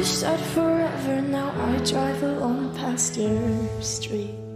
You said forever, now I drive alone past your street.